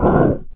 Oh.